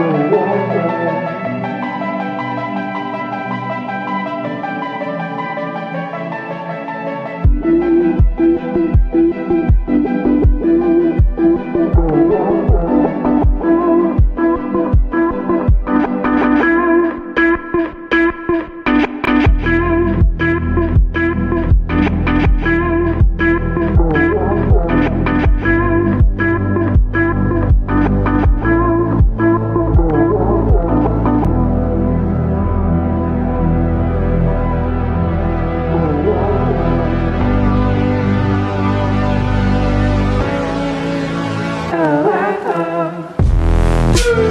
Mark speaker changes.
Speaker 1: go on. you.